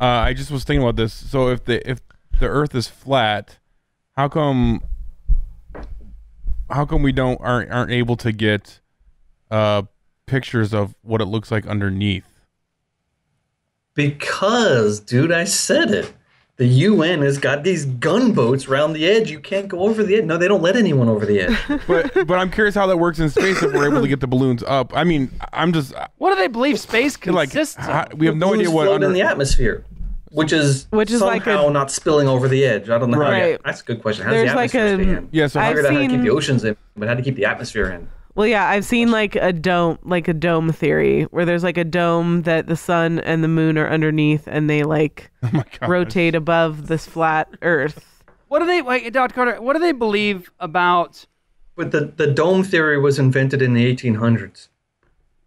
Uh, I just was thinking about this. So if the if the Earth is flat, how come how come we don't aren't aren't able to get uh pictures of what it looks like underneath? Because, dude, I said it. The UN has got these gunboats around the edge. You can't go over the edge. No, they don't let anyone over the edge. But but I'm curious how that works in space if we're able to get the balloons up. I mean, I'm just What do they believe space like consists how- of? we have no Balloons idea what float under in the atmosphere, which is Which is like somehow a- not spilling over the edge. I don't know how. Right. Yeah, that's a good question. How does There's the like atmosphere a- stay in? Yeah, so I I've figured out how to keep the oceans in, but how to keep the atmosphere in. Well, yeah, I've seen like a dome, like a dome theory, where there's like a dome that the sun and the moon are underneath, and they like oh rotate above this flat Earth. What do they like, Dr. Carter? What do they believe about? But the, the dome theory was invented in the 1800s.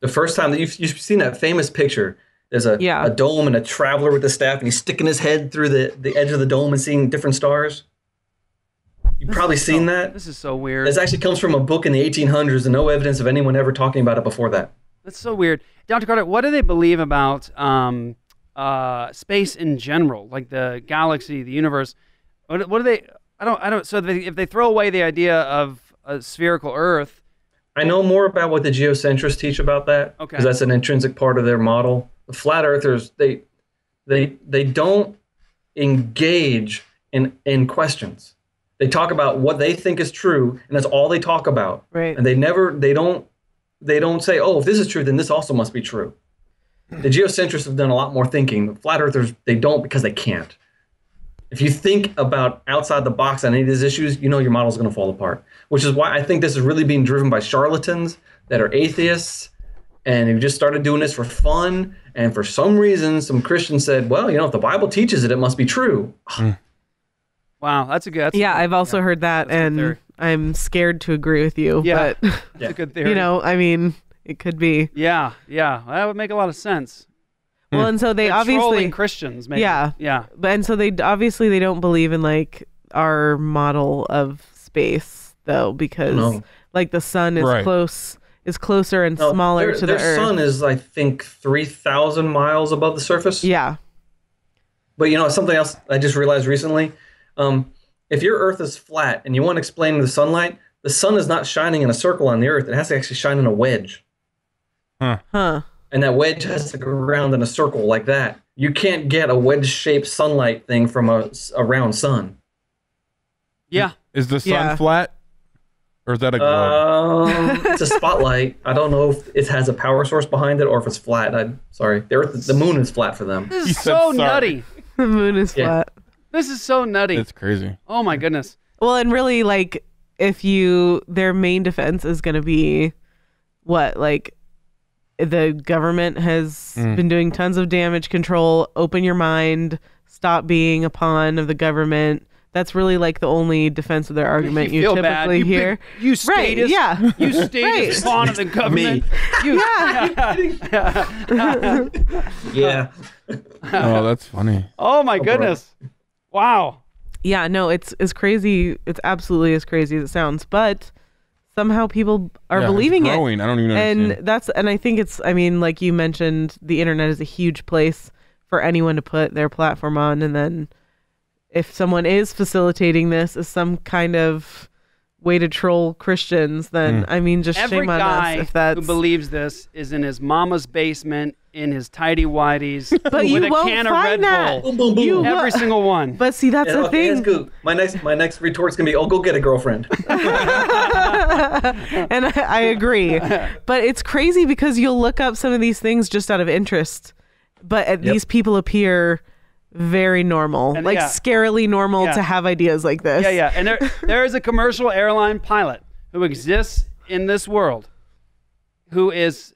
The first time that you've, you've seen that famous picture, there's a, Yeah. a dome and a traveler with a staff, and he's sticking his head through the, the edge of the dome and seeing different stars. You've This probably seen so- that. This is so weird. This actually comes from a book in the 1800s, and no evidence of anyone ever talking about it before that. That's so weird. Dr. Carter, what do they believe about um, uh, space in general, like the galaxy, the universe? What, what do they? I don't. I don't. So they, if they throw away the idea of a spherical Earth, I know more about what the geocentrists teach about that Okay. because that's an intrinsic part of their model. The flat earthers they they they don't engage in in questions. They talk about what they think is true, and that's all they talk about. Right. And they never they don't they don't say, "Oh, if this is true, then this also must be true." The geocentrists have done a lot more thinking. The flat earthers they don't because they can't. If you think about outside the box on any of these issues, you know your model's going to fall apart. Which is why I think this is really being driven by charlatans that are atheists and who just started doing this for fun. And for some reason, some Christians said, "Well, you know, if the Bible teaches it, it must be true." Hmm. wow, that's a good. That's a Yeah, good- I've also heard that, That's a good and. I'm scared to agree with you. Yeah. But that's a good theory. you know, I mean, it could be. Yeah, yeah, that would make a lot of sense. Well, and so they They're obviously Christians, maybe. Yeah. yeah. But- and so they obviously they don't believe in like our model of space though because No. like the sun is Right. close is closer and No, smaller their, to the their earth. sun is, I think, three thousand miles above the surface. yeah. But you know something else I just realized recently. Um, if your Earth is flat and you want to explain the sunlight, the sun is not shining in a circle on the Earth. It has to actually shine in a wedge, Huh. and that wedge has to go around in a circle like that. You can't get a wedge-shaped sunlight thing from a, a round sun. Yeah. Is the sun Yeah. flat? Or is that a globe? Um, it's a spotlight. I don't know if it has a power source behind it or if it's flat. I'm sorry. The Earth, the moon is flat for them. This is so sorry. nutty. The moon is Yeah. flat. This is so nutty. it's crazy. oh my goodness. Well, and really like if you their main defense is going to be what like the government has Mm. been doing tons of damage control, open your mind, stop being a pawn of the government. That's really like the only defense of their argument you, feel typically bad. You hear. big- you right, statist. yeah. You statist Right. pawn of the government. You, Yeah. oh, that's funny. oh my goodness. Wow. Yeah, no, it's as crazy. It's absolutely as crazy as it sounds, but somehow people are Yeah, it's believing it. growing. I don't even and that's and I think it's I mean like you mentioned the internet is a huge place for anyone to put their platform on and then if someone is facilitating this as some kind of way to troll Christians then I mean just Every shame on guy us if that's who believes this is in his mama's basement in his tidy whiteys But with you a won't can of find Red that. Boom, Bull. boom, boom. You- Every single one. but see that's Yeah, the okay, thing that's good. My next my next retort's gonna be, "Oh, go get a girlfriend." and I, I agree. But it's crazy because you'll look up some of these things just out of interest, but uh, these people appear very normal, And like yeah. scarily normal Yeah. to have ideas like this. Yeah, yeah. And there, there is a commercial airline pilot who exists in this world who is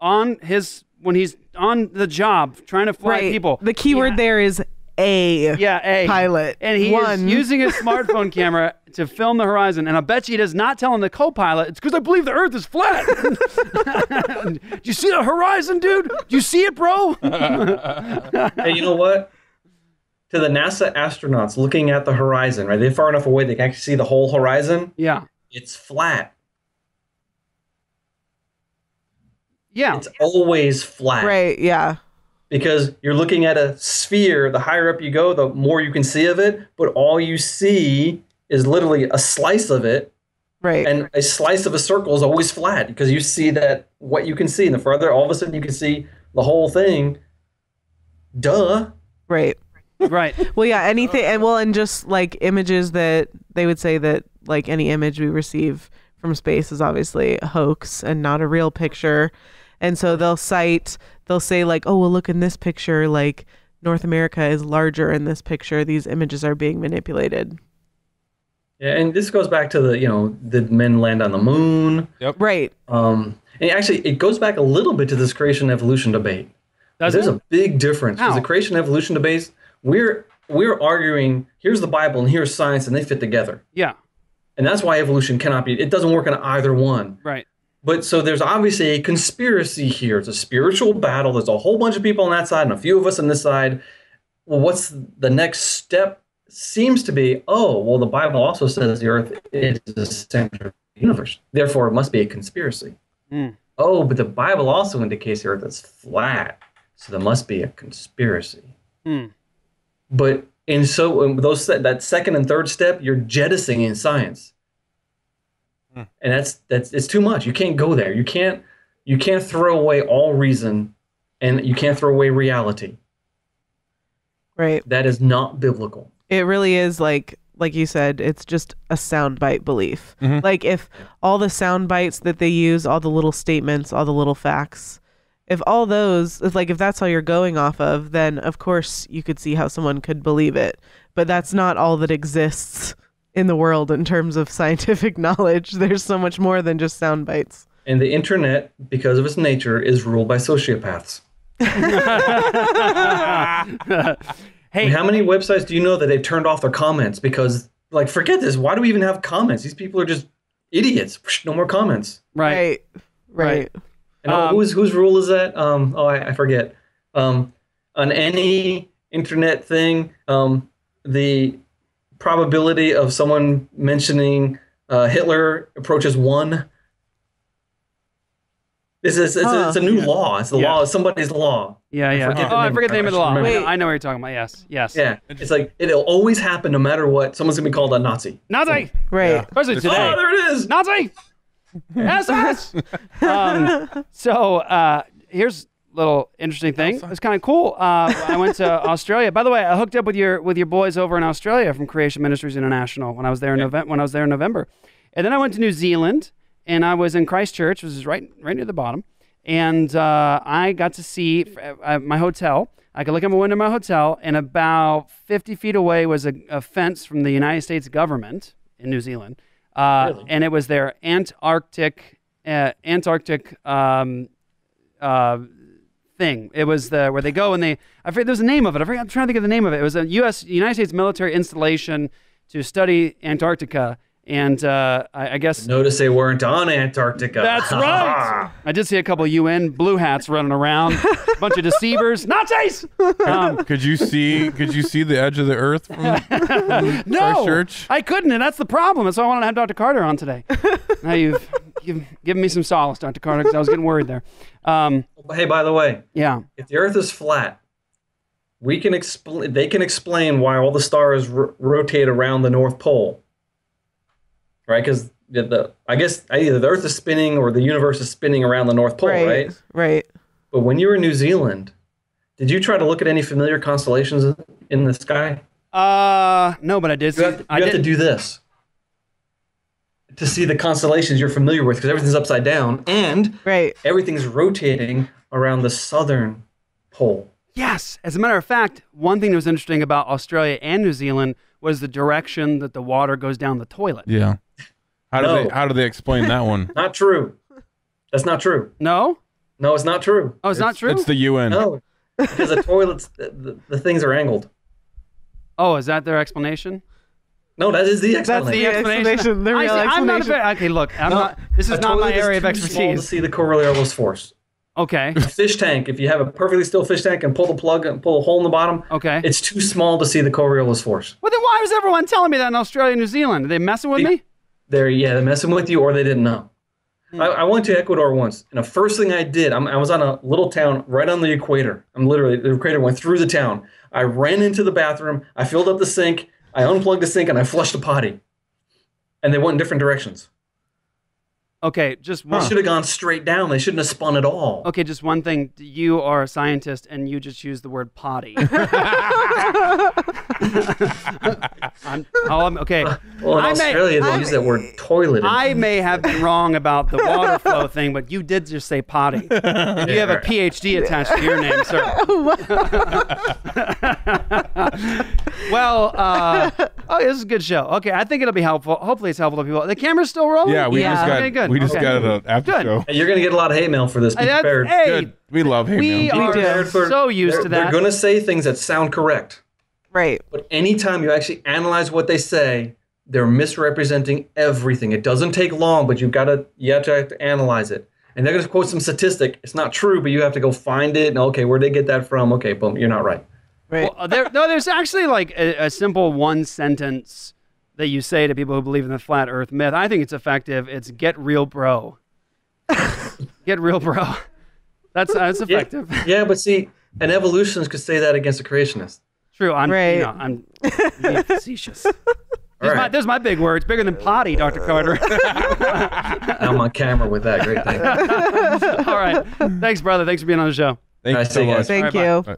on his, when he's on the job trying to fly Right. people. The keyword Yeah. there is a. Yeah, a pilot. and he One. is using his smartphone camera to film the horizon. And I bet you he does not telling the co-pilot. It's because I believe the Earth is flat. Do you see the horizon, dude? Do you see it, bro? hey, you know what? To the NASA astronauts looking at the horizon, right? They're far enough away they can actually see the whole horizon. yeah, It's flat. yeah. It's always flat. Right. Yeah. because you're looking at a sphere. The higher up you go, the more you can see of it. But all you see is literally a slice of it, Right. and a slice of a circle is always flat because you see that what you can see. And the further, all of a sudden, you can see the whole thing. Duh. right. Right. Well, yeah, anything, and well, and just like images that they would say that like any image we receive from space is obviously a hoax and not a real picture, and so they'll cite, they'll say like, oh, well, look in this picture, like North America is larger in this picture. These images are being manipulated. Yeah, and this goes back to the you know did men land on the moon? Yep. Right. Um, and actually, it goes back a little bit to this creation evolution debate. Does There's it? a big difference. Because the creation evolution debates, we're we're arguing here's the Bible and here's science, and they fit together. yeah. And that's why evolution cannot be. It doesn't work on either one. Right. But so there's obviously a conspiracy here. It's a spiritual battle. There's a whole bunch of people on that side and a few of us on this side. Well, what's the next step? Seems to be, oh, well, the Bible also says the earth is the center of the universe. Therefore, it must be a conspiracy. Hmm. Oh, but the Bible also indicates the earth is flat. So there must be a conspiracy. Hmm. But and so in those that second and third step, you're jettisoning science, Hmm. and that's that's it's too much. You can't go there. You can't you can't throw away all reason, and you can't throw away reality. Right. That is not biblical. It really is like like you said, it's just a soundbite belief. Mhm. Like if all the sound bites that they use, all the little statements, all the little facts, if all those if like if that's all you're going off of, then of course you could see how someone could believe it. But that's not all that exists in the world in terms of scientific knowledge. There's so much more than just sound bites. And the internet, because of its nature, is ruled by sociopaths. Hey, mean, how many websites do you know that they've turned off their comments because, like, forget this. Why do we even have comments? These people are just idiots. No more comments. right. Right. Right. And Um, whose whose rule is that? Um, oh, I, I forget. Um, on any internet thing, um, the probability of someone mentioning uh, Hitler approaches one. This is it's, a, it's a new law. It's the Yeah. law. Somebody's law. Yeah, yeah. forget Oh, the I forget the name of the law. Wait. I know what you're talking about. Yes, yes. Yeah, it's like it'll always happen no matter what. Someone's gonna be called a Nazi. Nazi, Right. especially It's- today. Oh, there it is. Nazi, SS. um, so uh, here's a little interesting thing. It's kind of cool. Uh, I went to Australia. By the way, I hooked up with your with your boys over in Australia from Creation Ministries International when I was there in November. When I was there in November, and then I went to New Zealand and I was in Christchurch, which is right right near the bottom. And uh, I got to see uh, my hotel. I could look out my window of my hotel, and about 50 feet away was a, a fence from the United States government in New Zealand. Uh, Really? And it was their Antarctic, uh, Antarctic um, uh, thing. It was the where they go and they. I forget. There's a name of it. I forget, I'm trying to think of the name of it. It was a U.S. United States military installation to study Antarctica, and uh, I, I guess Notice they weren't on Antarctica. that's right. I did see a couple UN blue hats running around, a bunch of deceivers, Nazis. Um, Could you see? Could you see the edge of the earth from, from no, Christchurch? I couldn't, and that's the problem. That's why I wanted to have Dr. Carter on today. now you've, you've given me some solace, Dr. Carter, because I was getting worried there. Um, hey, by the way, yeah. if the Earth is flat, we can explain. They can explain why all the stars ro- rotate around the North Pole, right? Because the, the I guess either the Earth is spinning or the universe is spinning around the North Pole, right? Right. Right. But when you were in New Zealand, did you try to look at any familiar constellations in the sky? Uh, no, but I did. You See, have, you I have did. to do this to see the constellations you're familiar with, because everything's upside down and Right. everything's rotating around the southern pole. Yes. As a matter of fact, one thing that was interesting about Australia and New Zealand was the direction that the water goes down the toilet. Yeah. How do No. they? How do they explain that one? Not true. That's not true. No? No, it's not true. Oh, it's, not true. It's the UN. No, because the toilets, the, the, the things are angled. oh, is that their explanation? No, that is the explanation. That's explanation. the explanation. The I real see, I'm not a explanation. okay. Look, I'm No, not. This is not my toilet area of expertise. small to see the Coriolis force. Okay. A fish tank, if you have a perfectly still fish tank and pull the plug and pull a hole in the bottom, Okay. it's too small to see the Coriolis force. well, then why was everyone telling me that in Australia and New Zealand? Are they messing with Be- me? They're yeah, they're messing with you, or they didn't know. I, I went to Ecuador once, and the first thing I did, I'm, I was on a little town right on the equator. I'm literally the equator went through the town. I ran into the bathroom. I filled up the sink. I unplugged the sink, and I flushed the potty. And they went in different directions. Okay, just one. They one. should have gone straight down. They shouldn't have spun at all. Okay, just one thing. You are a scientist, and you just use the word potty. I'm, oh, I'm- okay. Well, in I may- Australia, they I- use that word toilet. I may have been wrong about the water flow thing, but you did just say potty. And you have a PhD attached to your name, sir. well, uh, oh, this is a good show. Okay, I think it'll be helpful. Hopefully, it's helpful to people. The camera's still rolling. Yeah, we Yeah. just got Okay, good. we just Okay. got an after Good. show. And you're going to get a lot of hate mail for this. Be Hey, that's- prepared. hey, Good. We love hey we man. are do. Prepared for- so used they're, to that. They're going to say things that sound correct. Right. But anytime you actually analyze what they say, they're misrepresenting everything. It doesn't take long, but you've got to you have to, have to analyze it. And they're going to quote some statistic. It's not true, but you have to go find it. And okay, where'd they get that from? Okay, boom, you're not right. Right. Well, uh, there, no, there's actually like a, a simple one sentence that you say to people who believe in the flat Earth myth. I think it's effective. It's "Get real, bro." Get real, bro. That's that's effective. yeah, but see, an evolutionist could say that against a creationist. True. I'm. Right. You know, I'm being facetious. There's, All my, there's my big words, bigger than potty, Dr. Carter. I'm on camera with that. Great thing. All right. Thanks, brother. Thanks for being on the show. Thank All you so much. Thank All right, you. Bye.